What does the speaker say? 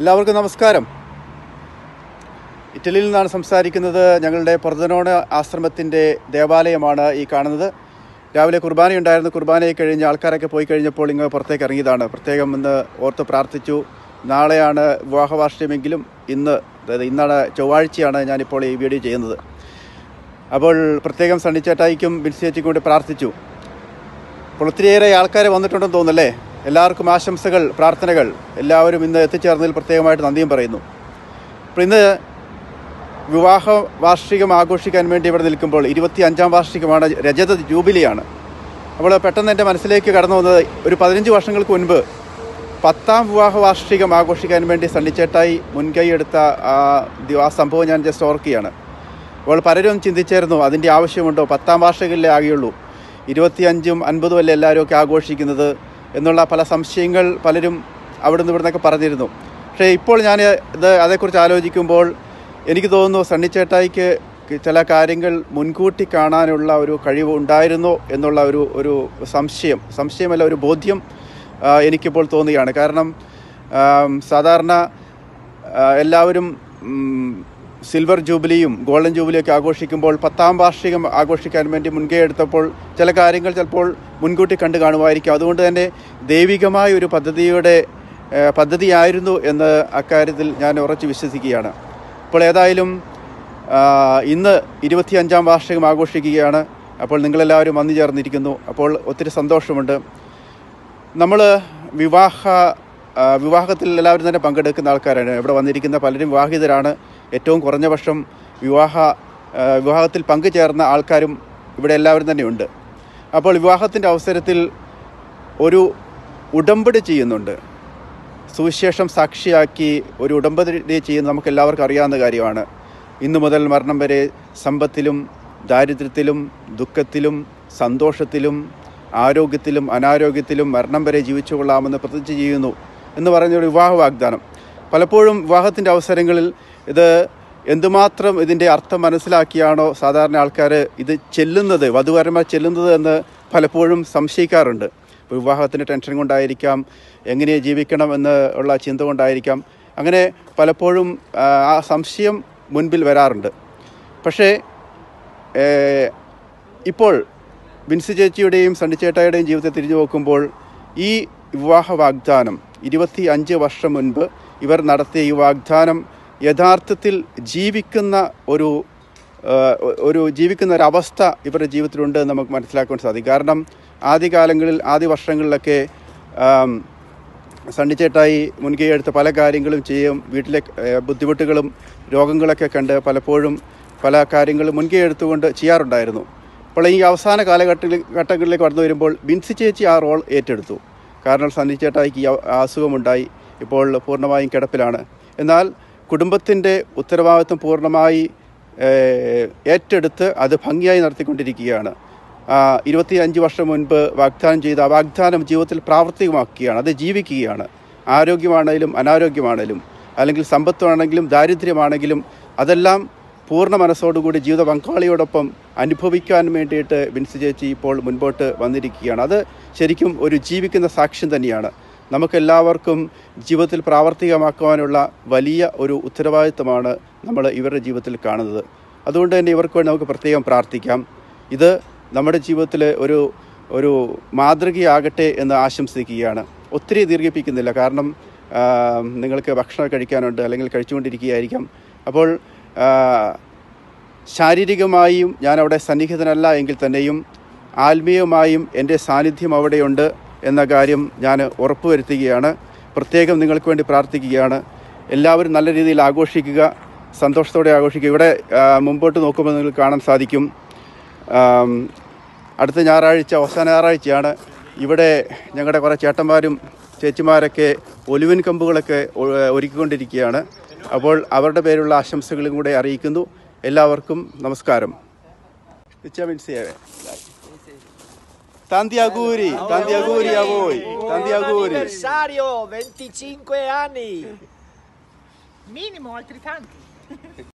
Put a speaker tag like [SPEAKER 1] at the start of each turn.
[SPEAKER 1] എല്ലാവർക്കും നമസ്കാരം. ഇറ്റലിയിൽ നിന്നാണ് സംസാരിക്കുന്നത് ഞങ്ങളുടെ പൊർദനോണ ആശ്രമത്തിന്റെ ദേവാലയമാണ് ഈ കാണുന്നത്. രാവിലെ കുർബാനയുണ്ടായിരുന്നു കുർബാനയെ കഴിഞ്ഞ് ആൾക്കാരൊക്കെ പോയി കഴിഞ്ഞപ്പോൾ ഇങ്ങ് പുറത്തേക്ക് ഇറങ്ങിയതാണ്. പ്രത്യേകം ഇന്ന് ഓർത്ത് പ്രാർത്ഥിച്ചു. നാളെയാണ് വിവാഹവാർഷികമെങ്കിലും ഇന്ന് അതായത് ഇന്നാണ് ചൊവ്വാഴ്ചയാണ് ഞാനിപ്പോൾ ഈ വീഡിയോ ചെയ്യുന്നത്. അപ്പോൾ പ്രത്യേകം സണ്ണിച്ചേട്ടായിക്കും ബിൻസിയേറ്റിക്കും കൂടി പ്രാർത്ഥിച്ചു. അപ്പോൾ ഒത്തിരിയേറെ ആൾക്കാർ വന്നിട്ടുണ്ടെന്ന് തോന്നുന്നല്ലേ എല്ലാവർക്കും ആശംസകൾ പ്രാർത്ഥനകൾ. എല്ലാവരും ഇന്ന് എത്തിച്ചേർന്നതിൽ പ്രത്യേകമായിട്ട് നന്ദിയും പറയുന്നു. അപ്പോൾ ഇന്ന് വിവാഹ വാർഷികം ആഘോഷിക്കാൻ വേണ്ടി ഇവിടെ നിൽക്കുമ്പോൾ ഇരുപത്തി അഞ്ചാം വാർഷികമാണ് രജത ജൂബിലിയാണ്. അപ്പോൾ പെട്ടെന്ന് എന്റെ മനസ്സിലേക്ക് കടന്നു വന്നത് ഒരു പതിനഞ്ച് വർഷങ്ങൾക്ക് മുൻപ് പത്താം വിവാഹ വാർഷികം ആഘോഷിക്കാൻ വേണ്ടി സണ്ണിച്ചേട്ടായി മുൻകൈ എടുത്ത ആ സംഭവം ഞാൻ ജസ്റ്റ് ഓർക്കുകയാണ്. അപ്പോൾ പലരും ചിന്തിച്ചായിരുന്നു അതിന്റെ ആവശ്യമുണ്ടോ? പത്താം വാർഷികമല്ലേ ആകെയുള്ളൂ. ഇരുപത്തിയഞ്ചും അൻപതും അല്ലേ എല്ലാവരും ഒക്കെ ആഘോഷിക്കുന്നത്? എന്നുള്ള പല സംശയങ്ങൾ പലരും അവിടെ നിന്ന് ഇവിടുന്നൊക്കെ പറഞ്ഞിരുന്നു. പക്ഷേ ഇപ്പോൾ ഞാൻ ഇത് അതേക്കുറിച്ച് ആലോചിക്കുമ്പോൾ എനിക്ക് തോന്നുന്നു സണ്ണിച്ചേട്ടായിക്ക് ചില കാര്യങ്ങൾ മുൻകൂട്ടി കാണാനുള്ള ഒരു കഴിവ് ഉണ്ടായിരുന്നോ എന്നുള്ള ഒരു ഒരു സംശയം സംശയമല്ല ഒരു ബോധ്യം എനിക്കിപ്പോൾ തോന്നുകയാണ്. കാരണം സാധാരണ എല്ലാവരും സിൽവർ ജൂബിലിയും ഗോൾഡൻ ജൂബിലിയും ഒക്കെ ആഘോഷിക്കുമ്പോൾ പത്താം വാർഷികം ആഘോഷിക്കാൻ വേണ്ടി മുൻകൈ എടുത്തപ്പോൾ ചില കാര്യങ്ങൾ ചിലപ്പോൾ മുൻകൂട്ടി കണ്ടു കാണുമായിരിക്കും. അതുകൊണ്ട് തന്നെ ദൈവികമായ ഒരു പദ്ധതിയുടെ പദ്ധതിയായിരുന്നു എന്ന് അക്കാര്യത്തിൽ ഞാൻ ഉറച്ചു വിശ്വസിക്കുകയാണ്. അപ്പോൾ ഏതായാലും ഇന്ന് ഇരുപത്തിയഞ്ചാം വാർഷികം ആഘോഷിക്കുകയാണ്. അപ്പോൾ നിങ്ങളെല്ലാവരും വന്നു ചേർന്നിരിക്കുന്നു. അപ്പോൾ ഒത്തിരി സന്തോഷമുണ്ട്. നമ്മൾ വിവാഹ വിവാഹത്തിൽ എല്ലാവരും തന്നെ പങ്കെടുക്കുന്ന ആൾക്കാരാണ്. ഇവിടെ വന്നിരിക്കുന്ന പലരും വിവാഹിതരാണ്. ഏറ്റവും കുറഞ്ഞ പക്ഷം വിവാഹ വിവാഹത്തിൽ പങ്കുചേർന്ന ആൾക്കാരും ഇവിടെ എല്ലാവരും തന്നെ ഉണ്ട്. അപ്പോൾ വിവാഹത്തിന്റെ അവസരത്തിൽ ഒരു ഉടമ്പടി ചെയ്യുന്നുണ്ട്. സുവിശേഷം സാക്ഷിയാക്കി ഒരു ഉടമ്പടി ചെയ്യുന്നത് നമുക്ക് എല്ലാവർക്കും അറിയാവുന്ന കാര്യമാണ്. ഇന്നു മുതൽ മരണം വരെ സമ്പത്തിലും ദാരിദ്ര്യത്തിലും ദുഃഖത്തിലും സന്തോഷത്തിലും ആരോഗ്യത്തിലും അനാരോഗ്യത്തിലും മരണം വരെ ജീവിച്ചു കൊള്ളാമെന്ന് പ്രതിജ്ഞ ചെയ്യുന്നു. എന്ന് പറയുന്ന ഒരു വിവാഹ വാഗ്ദാനം പലപ്പോഴും വിവാഹത്തിന്റെ അവസരങ്ങളിൽ ഇത് എന്തുമാത്രം ഇതിന്റെ അർത്ഥം മനസ്സിലാക്കിയാണോ സാധാരണ ആൾക്കാർ ഇത് ചെല്ലുന്നത് വധുവരന്മാർ ചെല്ലുന്നത് എന്ന് പലപ്പോഴും സംശയിക്കാറുണ്ട്. വിവാഹത്തിന്റെ ടെൻഷൻ കൊണ്ടായിരിക്കാം എങ്ങനെ ജീവിക്കണം എന്ന് ഉള്ള ചിന്ത കൊണ്ടായിരിക്കാം. അങ്ങനെ പലപ്പോഴും ആ സംശയം മുൻപിൽ വരാറുണ്ട്. പക്ഷേ ഇപ്പോൾ വിൻസി ചേച്ചിയുടെയും സണ്ണി ചേട്ടായുടെയും ജീവിതത്തെ തിരിഞ്ഞു നോക്കുമ്പോൾ ഈ വിവാഹ വാഗ്ദാനം. ഇരുപത്തി അഞ്ച് വർഷം മുൻപ് ഇവർ നടത്തിയ ഈ വാഗ്ദാനം യഥാർത്ഥത്തിൽ ജീവിക്കുന്ന ഒരു ഒരു ജീവിക്കുന്ന ഒരു അവസ്ഥ ഇവരുടെ ജീവിതത്തിലുണ്ട് എന്ന് നമുക്ക് മനസ്സിലാക്കാൻ സാധിക്കും. കാരണം ആദ്യകാലങ്ങളിൽ ആദ്യ വർഷങ്ങളിലൊക്കെ സണ്ണിച്ചേട്ടായി മുൻകൈ എടുത്ത പല കാര്യങ്ങളും ചെയ്യും. വീട്ടിലെ ബുദ്ധിമുട്ടുകളും രോഗങ്ങളൊക്കെ കണ്ട് പലപ്പോഴും പല കാര്യങ്ങളും മുൻകൈ എടുത്തുകൊണ്ട് ചെയ്യാറുണ്ടായിരുന്നു. അപ്പോൾ ഈ അവസാന കാലഘട്ടങ്ങളിൽ ഘട്ടങ്ങളിലേക്ക് കടന്നു വരുമ്പോൾ ബിൻസി ചേച്ചി ആ റോൾ ഏറ്റെടുത്തു. കാരണം സണ്ണിച്ചേട്ടായിക്ക് ചേട്ടായിക്ക് അസുഖമുണ്ടായി ഇപ്പോൾ പൂർണമായും കിടപ്പിലാണ്. എന്നാൽ കുടുംബത്തിന്റെ ഉത്തരവാദിത്വം പൂർണമായി ഏറ്റെടുത്ത് അത് ഭംഗിയായി നടത്തിക്കൊണ്ടിരിക്കുകയാണ്. ഇരുപത്തി അഞ്ച് വർഷം മുൻപ് വാഗ്ദാനം ചെയ്ത ആ വാഗ്ദാനം ജീവിതത്തിൽ പ്രാവർത്തികമാക്കുകയാണ്. അത് ജീവിക്കുകയാണ്. ആരോഗ്യമാണെങ്കിലും അനാരോഗ്യമാണെങ്കിലും അല്ലെങ്കിൽ സമ്പത്താണെങ്കിലും ദാരിദ്ര്യമാണെങ്കിലും അതെല്ലാം പൂർണ മനസ്സോടുകൂടി ജീവിത പങ്കാളിയോടൊപ്പം അനുഭവിക്കാൻ വേണ്ടിയിട്ട് വിൻസ് ചേച്ചി ഇപ്പോൾ മുൻപോട്ട് വന്നിരിക്കുകയാണ്. അത് ശരിക്കും ഒരു ജീവിക്കുന്ന സാക്ഷ്യം തന്നെയാണ്. നമുക്കെല്ലാവർക്കും ജീവിതത്തിൽ പ്രാവർത്തികമാക്കുവാനുള്ള വലിയ ഒരു ഉത്തരവാദിത്തമാണ് നമ്മൾ ഇവരുടെ ജീവിതത്തിൽ കാണുന്നത്. അതുകൊണ്ട് തന്നെ ഇവർക്ക് വേണ്ടി നമുക്ക് പ്രത്യേകം പ്രാർത്ഥിക്കാം. ഇത് നമ്മുടെ ജീവിതത്തിൽ ഒരു ഒരു മാതൃകയാകട്ടെ എന്ന് ആശംസിക്കുകയാണ്. ഒത്തിരി ദീർഘിപ്പിക്കുന്നില്ല. കാരണം നിങ്ങൾക്ക് ഭക്ഷണം കഴിക്കാനുണ്ട് അല്ലെങ്കിൽ കഴിച്ചുകൊണ്ടിരിക്കുകയായിരിക്കാം. അപ്പോൾ ശാരീരികമായും ഞാൻ അവിടെ സന്നിഹിതനല്ല എങ്കിൽ തന്നെയും ആത്മീയമായും എന്റെ സാന്നിധ്യം അവിടെയുണ്ട് എന്ന കാര്യം ഞാൻ ഉറപ്പുവരുത്തുകയാണ്. പ്രത്യേകം നിങ്ങൾക്ക് വേണ്ടി പ്രാർത്ഥിക്കുകയാണ്. എല്ലാവരും നല്ല രീതിയിൽ ആഘോഷിക്കുക സന്തോഷത്തോടെ ആഘോഷിക്കുക. ഇവിടെ മുമ്പോട്ട് നോക്കുമ്പോൾ നിങ്ങൾക്ക് കാണാൻ സാധിക്കും. അടുത്ത ഞായറാഴ്ച അവസാന ഞായറാഴ്ചയാണ്. ഇവിടെ ഞങ്ങളുടെ കുറേ ചേട്ടന്മാരും ചേച്ചിമാരൊക്കെ ഒലിവിൻ കമ്പുകളൊക്കെ ഒരുക്കിക്കൊണ്ടിരിക്കുകയാണ്. അപ്പോൾ അവരുടെ പേരുള്ള ആശംസകളും കൂടെ അറിയിക്കുന്നു എല്ലാവർക്കും നമസ്കാരം Tanti auguri, tanti auguri a voi, tanti auguri.
[SPEAKER 2] anniversario, 25 anni.
[SPEAKER 3] Minimo altri tanti.